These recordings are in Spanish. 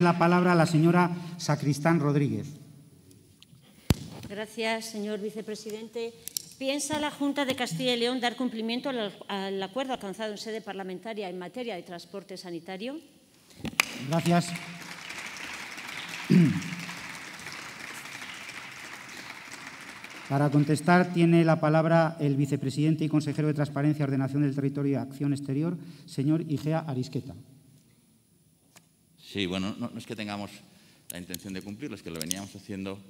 La palabra a la señora Sacristán Rodríguez. Gracias, señor vicepresidente. ¿Piensa la Junta de Castilla y León dar cumplimiento al, al acuerdo alcanzado en sede parlamentaria en materia de transporte sanitario? Gracias. Para contestar tiene la palabra el vicepresidente y consejero de Transparencia, Ordenación del Territorio y Acción Exterior, señor Igea Arisqueta. Sí, bueno, no, es que tengamos la intención de cumplirlo, es que lo veníamos haciendo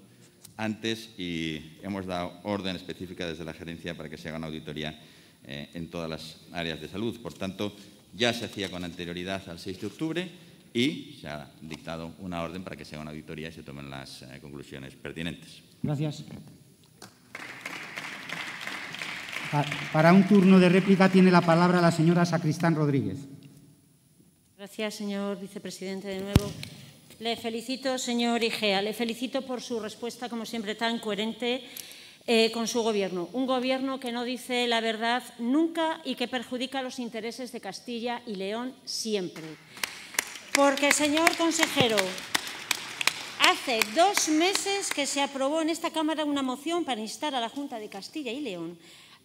antes y hemos dado orden específica desde la gerencia para que se haga una auditoría eh, en todas las áreas de salud. Por tanto, ya se hacía con anterioridad al 6 de octubre y se ha dictado una orden para que se haga una auditoría y se tomen las eh, conclusiones pertinentes. Gracias. Para un turno de réplica tiene la palabra la señora Sacristán Rodríguez. Gracias, señor vicepresidente, de nuevo. Le felicito, señor Igea, le felicito por su respuesta, como siempre, tan coherente eh, con su gobierno. Un gobierno que no dice la verdad nunca y que perjudica los intereses de Castilla y León siempre. Porque, señor consejero, hace dos meses que se aprobó en esta Cámara una moción para instar a la Junta de Castilla y León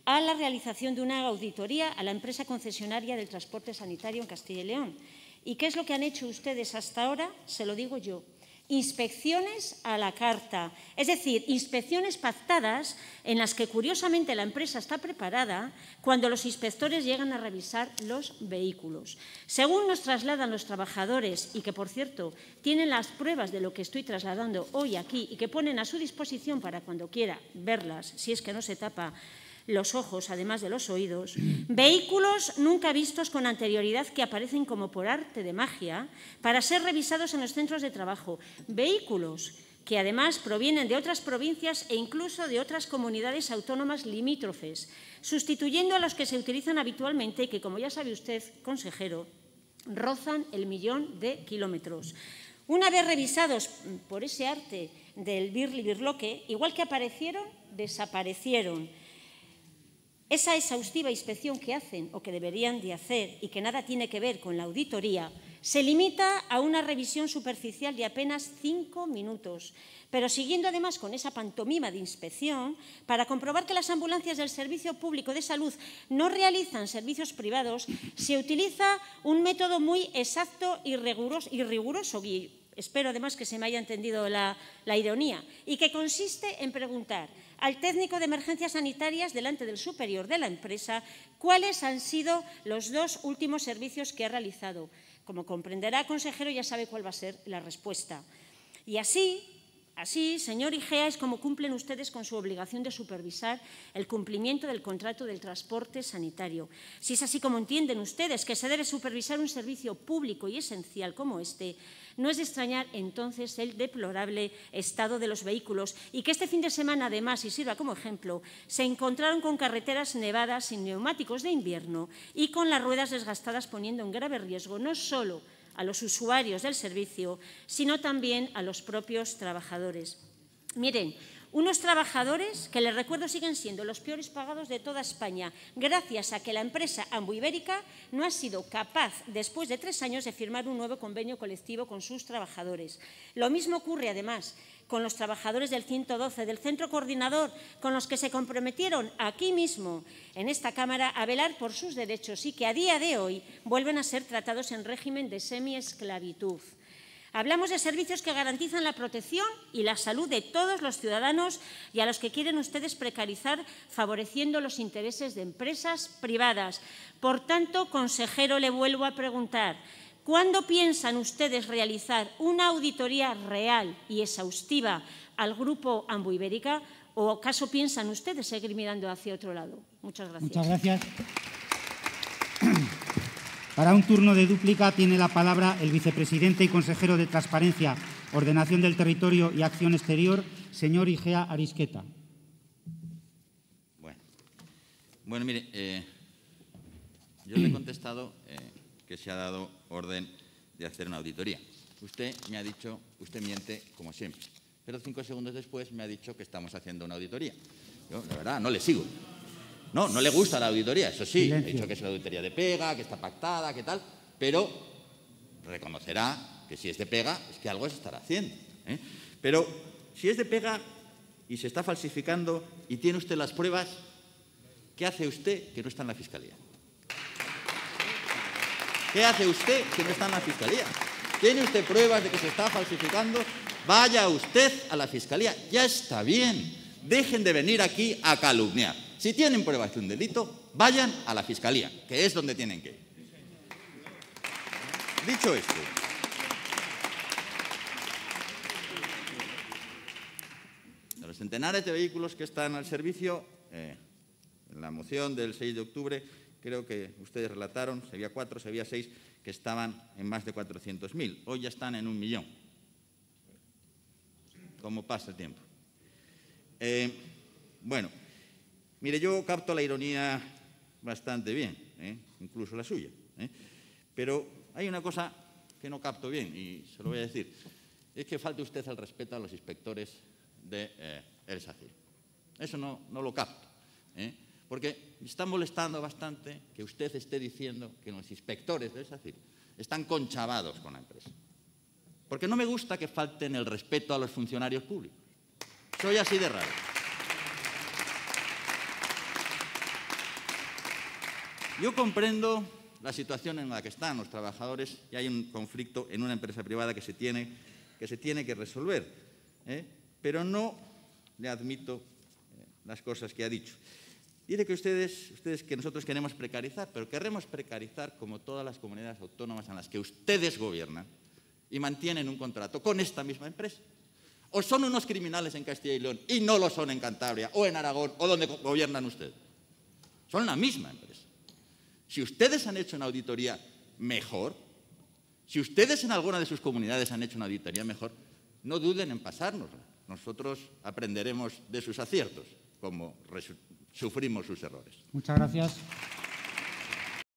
a la realización de una auditoría a la empresa concesionaria del transporte sanitario en Castilla y León. ¿Y qué es lo que han hecho ustedes hasta ahora? Se lo digo yo. Inspecciones a la carta, es decir, inspecciones pactadas en las que curiosamente la empresa está preparada cuando los inspectores llegan a revisar los vehículos. Según nos trasladan los trabajadores y que, por cierto, tienen las pruebas de lo que estoy trasladando hoy aquí y que ponen a su disposición para cuando quiera verlas, si es que no se tapa los ojos, además de los oídos, vehículos nunca vistos con anterioridad que aparecen como por arte de magia para ser revisados en los centros de trabajo, vehículos que además provienen de otras provincias e incluso de otras comunidades autónomas limítrofes, sustituyendo a los que se utilizan habitualmente y que, como ya sabe usted, consejero, rozan el millón de kilómetros. Una vez revisados por ese arte del birli-birloque, igual que aparecieron, desaparecieron esa exhaustiva inspección que hacen o que deberían de hacer y que nada tiene que ver con la auditoría se limita a una revisión superficial de apenas cinco minutos, pero siguiendo además con esa pantomima de inspección para comprobar que las ambulancias del Servicio Público de Salud no realizan servicios privados, se utiliza un método muy exacto y riguroso, y espero además que se me haya entendido la ironía, y que consiste en preguntar al técnico de emergencias sanitarias delante del superior de la empresa cuáles han sido los dos últimos servicios que ha realizado. Como comprenderá, consejero, ya sabe cuál va a ser la respuesta. Y así, Así, señor Igea, es como cumplen ustedes con su obligación de supervisar el cumplimiento del contrato del transporte sanitario. Si es así como entienden ustedes que se debe supervisar un servicio público y esencial como este, no es de extrañar entonces el deplorable estado de los vehículos y que este fin de semana, además, y sirva como ejemplo, se encontraron con carreteras nevadas sin neumáticos de invierno y con las ruedas desgastadas poniendo en grave riesgo no solo a los usuarios del servicio, sino también a los propios trabajadores. Miren, unos trabajadores que les recuerdo siguen siendo los peores pagados de toda España, gracias a que la empresa Ambuibérica no ha sido capaz, después de tres años, de firmar un nuevo convenio colectivo con sus trabajadores. Lo mismo ocurre, además, con los trabajadores del 112, del centro coordinador, con los que se comprometieron aquí mismo, en esta Cámara, a velar por sus derechos y que a día de hoy vuelven a ser tratados en régimen de semiesclavitud. Hablamos de servicios que garantizan la protección y la salud de todos los ciudadanos y a los que quieren ustedes precarizar favoreciendo los intereses de empresas privadas. Por tanto, consejero, le vuelvo a preguntar, ¿Cuándo piensan ustedes realizar una auditoría real y exhaustiva al grupo Ambuibérica o acaso piensan ustedes seguir mirando hacia otro lado? Muchas gracias. Muchas gracias. Para un turno de dúplica tiene la palabra el vicepresidente y consejero de Transparencia, Ordenación del Territorio y Acción Exterior, señor Igea Arisqueta. Bueno, bueno mire, eh, yo le he contestado eh, que se ha dado orden de hacer una auditoría. Usted me ha dicho, usted miente como siempre, pero cinco segundos después me ha dicho que estamos haciendo una auditoría. Yo, la verdad, no le sigo. No, no le gusta la auditoría, eso sí. He dicho que es una auditoría de pega, que está pactada, que tal, pero reconocerá que si es de pega, es que algo se estará haciendo. ¿eh? Pero si es de pega y se está falsificando y tiene usted las pruebas, ¿qué hace usted que no está en la Fiscalía? ¿Qué hace usted que no está en la Fiscalía? ¿Tiene usted pruebas de que se está falsificando? Vaya usted a la Fiscalía. Ya está bien. Dejen de venir aquí a calumniar. Si tienen pruebas de un delito, vayan a la Fiscalía, que es donde tienen que ir. Dicho esto, de los centenares de vehículos que están al servicio, eh, en la moción del 6 de octubre, creo que ustedes relataron, se había cuatro, se había seis, que estaban en más de 400.000. Hoy ya están en un millón. ¿Cómo pasa el tiempo? Eh, bueno, mire, yo capto la ironía bastante bien, ¿eh? incluso la suya. ¿eh? Pero hay una cosa que no capto bien, y se lo voy a decir. Es que falte usted el respeto a los inspectores de El. Eso no, no lo capto. Porque me está molestando bastante que usted esté diciendo que los inspectores del SACIR están conchavados con la empresa. Porque no me gusta que falten el respeto a los funcionarios públicos. Soy así de raro. Yo comprendo la situación en la que están los trabajadores y hay un conflicto en una empresa privada que se tiene que, se tiene que resolver, ¿eh? pero no le admito eh, las cosas que ha dicho. Dice que ustedes, ustedes que nosotros queremos precarizar, pero queremos precarizar como todas las comunidades autónomas en las que ustedes gobiernan y mantienen un contrato con esta misma empresa. O son unos criminales en Castilla y León y no lo son en Cantabria o en Aragón o donde gobiernan ustedes. Son la misma empresa. Si ustedes han hecho una auditoría mejor, si ustedes en alguna de sus comunidades han hecho una auditoría mejor, no duden en pasárnosla. Nosotros aprenderemos de sus aciertos, como sufrimos sus errores. Muchas gracias.